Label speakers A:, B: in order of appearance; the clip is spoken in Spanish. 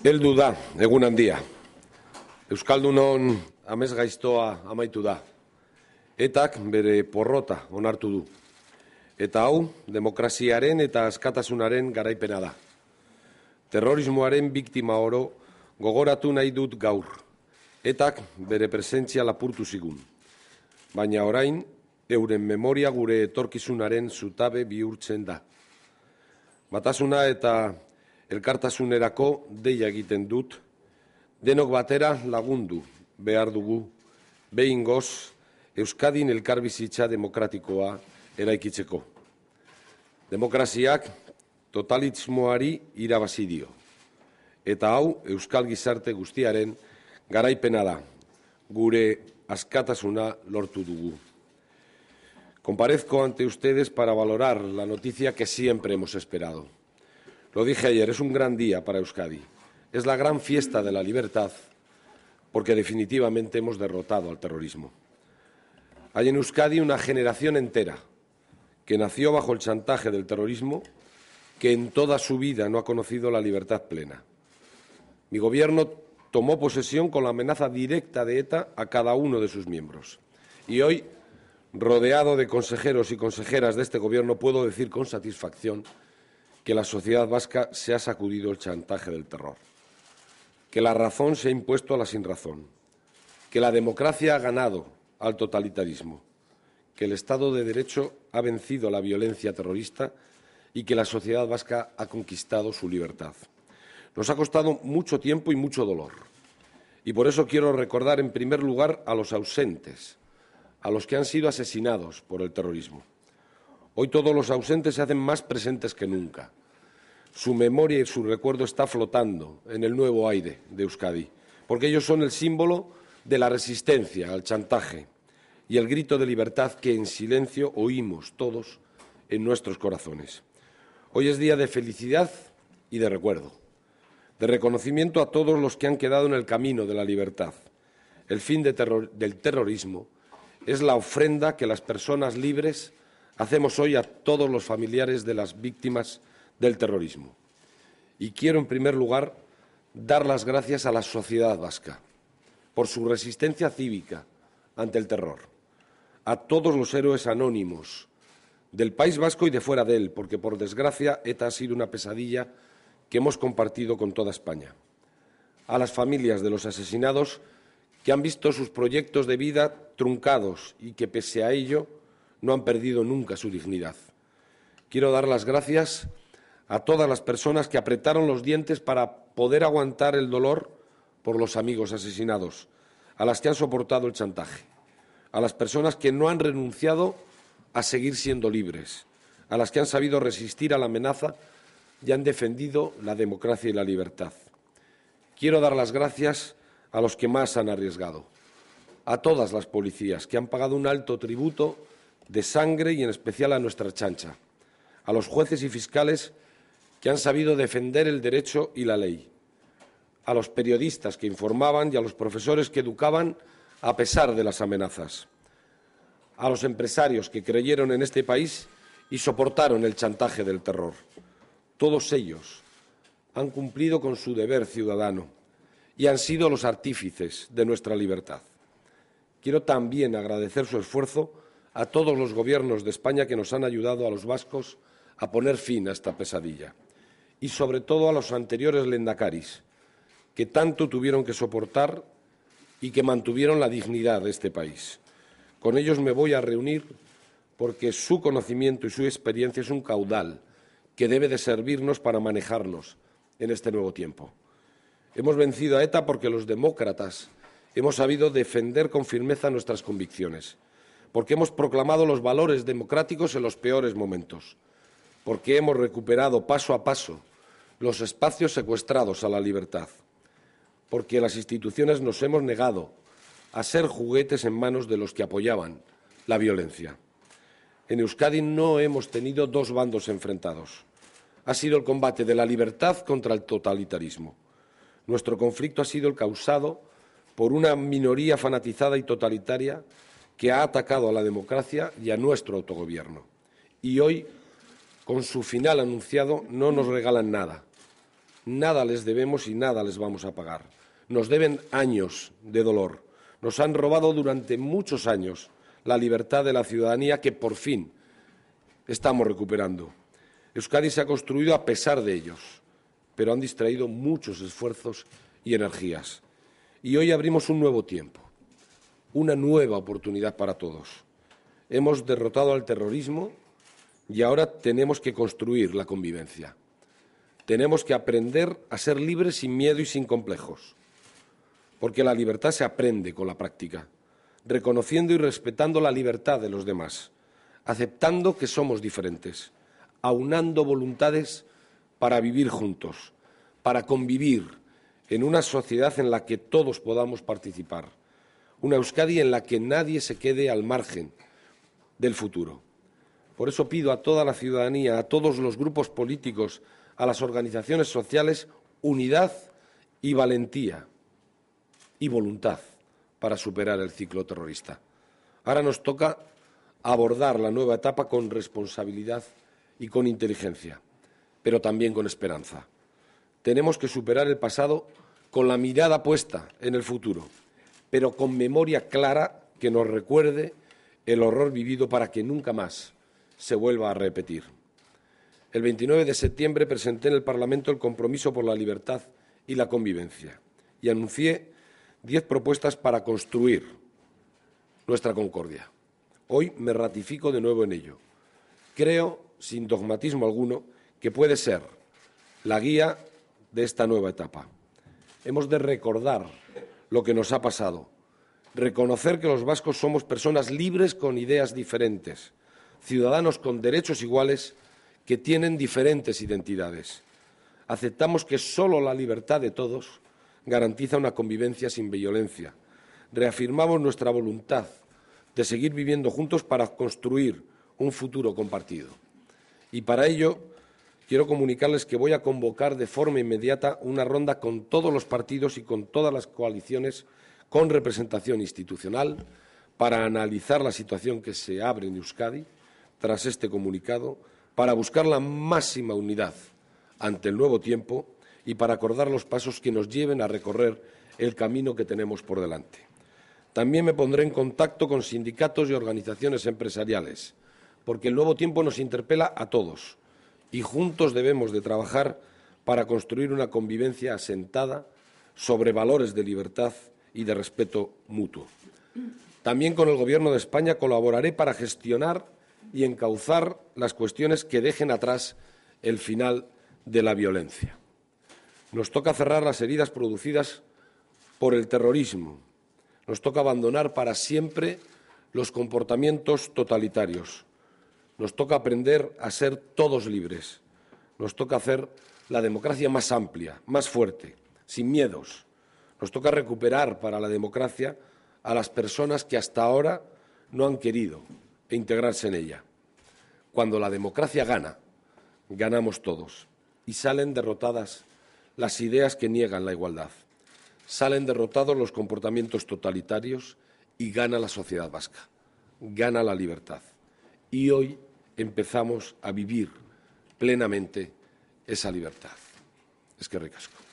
A: Heldu da, egun handia. Euskaldunon amez gaiztoa amaitu da. Etak bere porrota onartu du. Eta hau, demokraziaren eta askatasunaren garaipena da. Terrorismoaren biktima oro gogoratu nahi dut gaur. Etak bere presentzia lapurtu zigun. Baina orain, euren memoria gure etorkizunaren zutabe bihurtzen da. Batasuna eta elkartasunerako deia egiten dut, denok batera lagundu behar dugu, behin goz, Euskadin elkarbizitza demokratikoa eraikitzeko. Demokraziak totalismoari irabazi dio. Eta hau Euskal gizarte guztiaren garaipena da, gure askatasuna lortu dugu. Comparezco ante ustedes para valorar la noticia que siempre hemos esperado. Lo dije ayer, es un gran día para Euskadi. Es la gran fiesta de la libertad porque definitivamente hemos derrotado al terrorismo. Hay en Euskadi una generación entera que nació bajo el chantaje del terrorismo, que en toda su vida no ha conocido la libertad plena. Mi Gobierno tomó posesión con la amenaza directa de ETA a cada uno de sus miembros. Y hoy, rodeado de consejeros y consejeras de este Gobierno, puedo decir con satisfacción que la sociedad vasca se ha sacudido el chantaje del terror, que la razón se ha impuesto a la sinrazón, que la democracia ha ganado al totalitarismo, que el Estado de Derecho ha vencido la violencia terrorista y que la sociedad vasca ha conquistado su libertad. Nos ha costado mucho tiempo y mucho dolor. Y por eso quiero recordar en primer lugar a los ausentes, a los que han sido asesinados por el terrorismo. Hoy todos los ausentes se hacen más presentes que nunca. Su memoria y su recuerdo está flotando en el nuevo aire de Euskadi, porque ellos son el símbolo de la resistencia al chantaje y el grito de libertad que en silencio oímos todos en nuestros corazones. Hoy es día de felicidad y de recuerdo, de reconocimiento a todos los que han quedado en el camino de la libertad. El fin del terrorismo es la ofrenda que las personas libres hacemos hoy a todos los familiares de las víctimas del terrorismo. Y quiero, en primer lugar, dar las gracias a la sociedad vasca por su resistencia cívica ante el terror, a todos los héroes anónimos del País Vasco y de fuera de él, porque por desgracia ETA ha sido una pesadilla que hemos compartido con toda España, a las familias de los asesinados que han visto sus proyectos de vida truncados y que, pese a ello, no han perdido nunca su dignidad. Quiero dar las gracias a todas las personas que apretaron los dientes para poder aguantar el dolor por los amigos asesinados, a las que han soportado el chantaje, a las personas que no han renunciado a seguir siendo libres, a las que han sabido resistir a la amenaza y han defendido la democracia y la libertad. Quiero dar las gracias a los que más han arriesgado, a todas las policías que han pagado un alto tributo de sangre y en especial a nuestra chancha, a los jueces y fiscales que han sabido defender el derecho y la ley, a los periodistas que informaban y a los profesores que educaban a pesar de las amenazas, a los empresarios que creyeron en este país y soportaron el chantaje del terror. Todos ellos han cumplido con su deber ciudadano y han sido los artífices de nuestra libertad. Quiero también agradecer su esfuerzo a todos los gobiernos de España que nos han ayudado a los vascos a poner fin a esta pesadilla y sobre todo a los anteriores lendacaris que tanto tuvieron que soportar y que mantuvieron la dignidad de este país. Con ellos me voy a reunir porque su conocimiento y su experiencia es un caudal que debe de servirnos para manejarnos en este nuevo tiempo. Hemos vencido a ETA porque los demócratas hemos sabido defender con firmeza nuestras convicciones porque hemos proclamado los valores democráticos en los peores momentos, porque hemos recuperado paso a paso los espacios secuestrados a la libertad, porque las instituciones nos hemos negado a ser juguetes en manos de los que apoyaban la violencia. En Euskadi no hemos tenido dos bandos enfrentados. Ha sido el combate de la libertad contra el totalitarismo. Nuestro conflicto ha sido el causado por una minoría fanatizada y totalitaria que ha atacado a la democracia y a nuestro autogobierno. Y hoy, con su final anunciado, no nos regalan nada. nada les debemos y nada les vamos a pagar. Nos deben años de dolor. Nos han robado durante muchos años la libertad de la ciudadanía que por fin estamos recuperando. Euskadi se ha construido a pesar de ellos, pero han distraído muchos esfuerzos y energías. Y hoy abrimos un nuevo tiempo, una nueva oportunidad para todos. Hemos derrotado al terrorismo y ahora tenemos que construir la convivencia. Tenemos que aprender a ser libres sin miedo y sin complejos, porque la libertad se aprende con la práctica, reconociendo y respetando la libertad de los demás, aceptando que somos diferentes, aunando voluntades para vivir juntos, para convivir en una sociedad en la que todos podamos participar, una Euskadi en la que nadie se quede al margen del futuro. Por eso pido a toda la ciudadanía, a todos los grupos políticos, a las organizaciones sociales, unidad y valentía y voluntad para superar el ciclo terrorista. Ahora nos toca abordar la nueva etapa con responsabilidad y con inteligencia, pero también con esperanza. Tenemos que superar el pasado con la mirada puesta en el futuro, pero con memoria clara que nos recuerde el horror vivido para que nunca más se vuelva a repetir. El 29 de septiembre presenté en el Parlamento el compromiso por la libertad y la convivencia y anuncié diez propuestas para construir nuestra concordia. Hoy me ratifico de nuevo en ello. Creo sin dogmatismo alguno, que puede ser la guía de esta nueva etapa. Hemos de recordar lo que nos ha pasado, reconocer que los vascos somos personas libres con ideas diferentes, ciudadanos con derechos iguales que tienen diferentes identidades. Aceptamos que solo la libertad de todos garantiza una convivencia sin violencia. Reafirmamos nuestra voluntad de seguir viviendo juntos para construir un futuro compartido. Y para ello quiero comunicarles que voy a convocar de forma inmediata una ronda con todos los partidos y con todas las coaliciones con representación institucional para analizar la situación que se abre en Euskadi tras este comunicado, para buscar la máxima unidad ante el nuevo tiempo y para acordar los pasos que nos lleven a recorrer el camino que tenemos por delante. También me pondré en contacto con sindicatos y organizaciones empresariales porque el nuevo tiempo nos interpela a todos y juntos debemos de trabajar para construir una convivencia asentada sobre valores de libertad y de respeto mutuo. También con el Gobierno de España colaboraré para gestionar y encauzar las cuestiones que dejen atrás el final de la violencia. Nos toca cerrar las heridas producidas por el terrorismo. Nos toca abandonar para siempre los comportamientos totalitarios. Nos toca aprender a ser todos libres. Nos toca hacer la democracia más amplia, más fuerte, sin miedos. Nos toca recuperar para la democracia a las personas que hasta ahora no han querido integrarse en ella. Cuando la democracia gana, ganamos todos y salen derrotadas las ideas que niegan la igualdad. Salen derrotados los comportamientos totalitarios y gana la sociedad vasca, gana la libertad. Y hoy empezamos a vivir plenamente esa libertad. Es que ricasco.